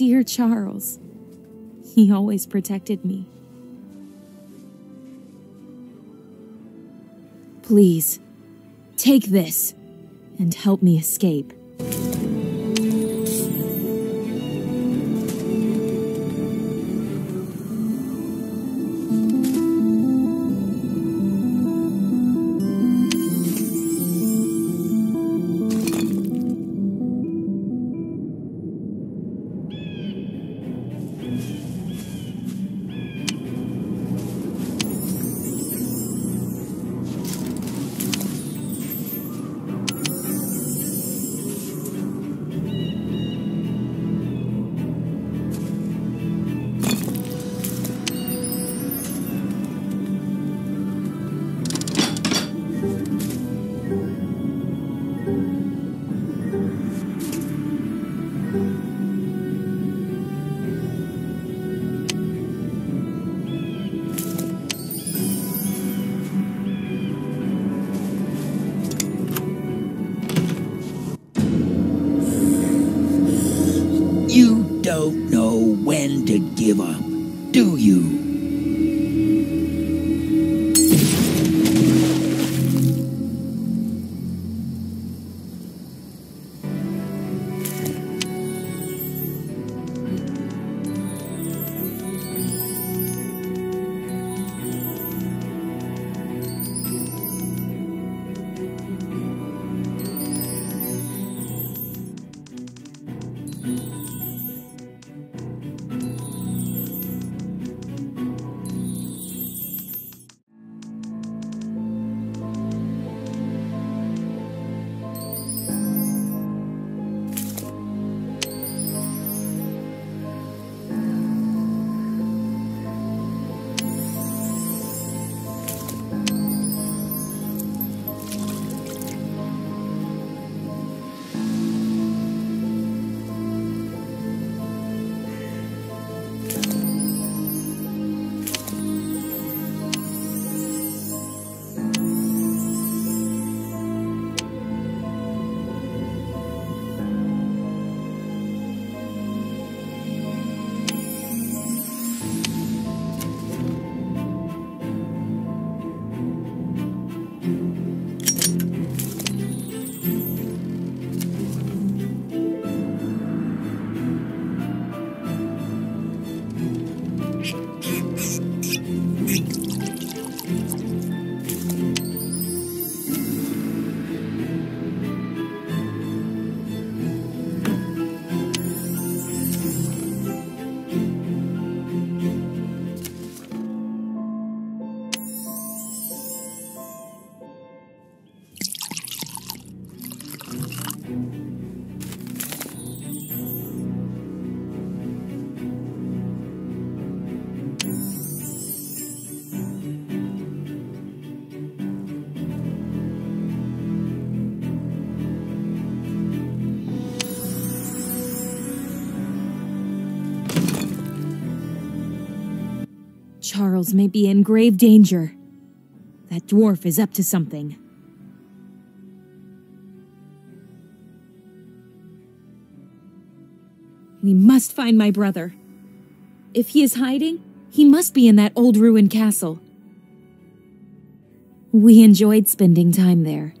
Dear Charles. He always protected me. Please, take this and help me escape. Do you? Charles may be in grave danger. That dwarf is up to something. We must find my brother. If he is hiding, he must be in that old ruined castle. We enjoyed spending time there.